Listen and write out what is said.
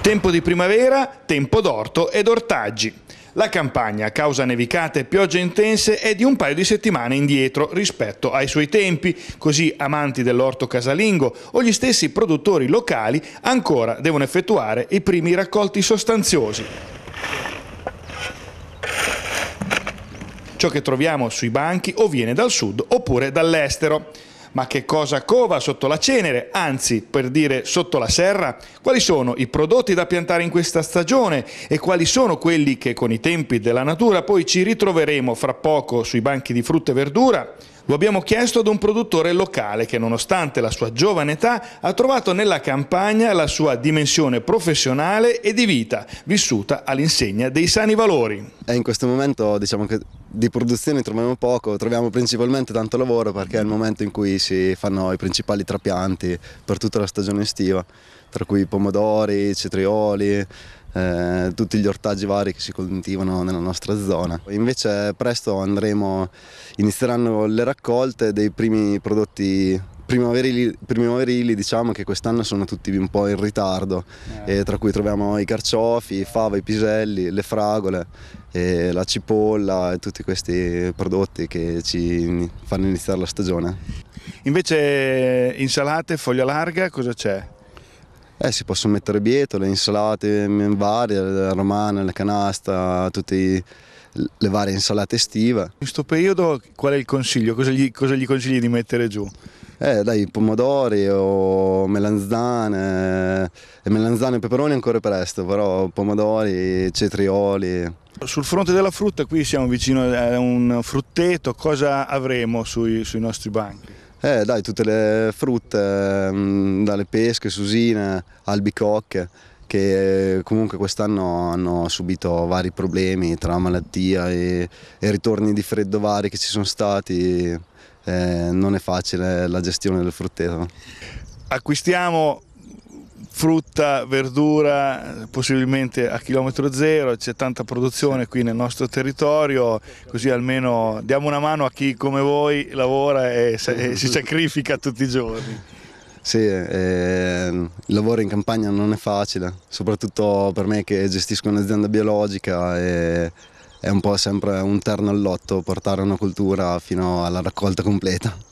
Tempo di primavera, tempo d'orto ed ortaggi. La campagna, a causa nevicate e piogge intense, è di un paio di settimane indietro rispetto ai suoi tempi, così amanti dell'orto casalingo o gli stessi produttori locali ancora devono effettuare i primi raccolti sostanziosi. Ciò che troviamo sui banchi o viene dal sud oppure dall'estero. Ma che cosa cova sotto la cenere, anzi per dire sotto la serra? Quali sono i prodotti da piantare in questa stagione e quali sono quelli che con i tempi della natura poi ci ritroveremo fra poco sui banchi di frutta e verdura? Lo abbiamo chiesto ad un produttore locale che nonostante la sua giovane età ha trovato nella campagna la sua dimensione professionale e di vita, vissuta all'insegna dei sani valori. E in questo momento diciamo che di produzione troviamo poco, troviamo principalmente tanto lavoro perché è il momento in cui si fanno i principali trapianti per tutta la stagione estiva, tra cui pomodori, cetrioli, eh, tutti gli ortaggi vari che si coltivano nella nostra zona. Invece presto andremo, inizieranno le raccolte dei primi prodotti primaverili, primaverili diciamo che quest'anno sono tutti un po' in ritardo, eh. tra cui troviamo i carciofi, i fava, i piselli, le fragole, la cipolla e tutti questi prodotti che ci fanno iniziare la stagione. Invece insalate, foglia larga, cosa c'è? Eh, si possono mettere bietole, insalate varie, le romane, le canasta, tutte le varie insalate estive. In questo periodo qual è il consiglio? Cosa gli, cosa gli consigli di mettere giù? Eh, dai, pomodori o melanzane, e melanzane e peperoni ancora presto, però pomodori, cetrioli. Sul fronte della frutta qui siamo vicino a un frutteto, cosa avremo sui, sui nostri banchi? Eh dai, tutte le frutte, mm, dalle pesche, susine, albicocche, che comunque quest'anno hanno subito vari problemi tra malattia e, e, ritorni di freddo vari che ci sono stati. Eh, non è facile la gestione del frutteto. Acquistiamo frutta, verdura, possibilmente a chilometro zero, c'è tanta produzione qui nel nostro territorio, così almeno diamo una mano a chi come voi lavora e, si sacrifica tutti i giorni. Sì, eh, il lavoro in campagna non è facile, soprattutto per me che gestisco un'azienda biologica e è un po' sempre un terno all'otto portare una cultura fino alla raccolta completa.